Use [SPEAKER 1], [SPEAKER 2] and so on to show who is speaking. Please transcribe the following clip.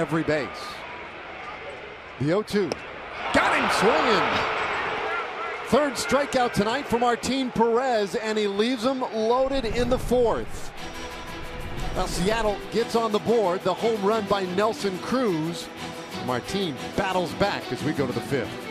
[SPEAKER 1] every base. The 0 2. Got him swinging. Third strikeout tonight for Martin Perez, and he leaves him loaded in the fourth. Now Seattle gets on the board. The home run by Nelson Cruz. Martin battles back as we go to the fifth.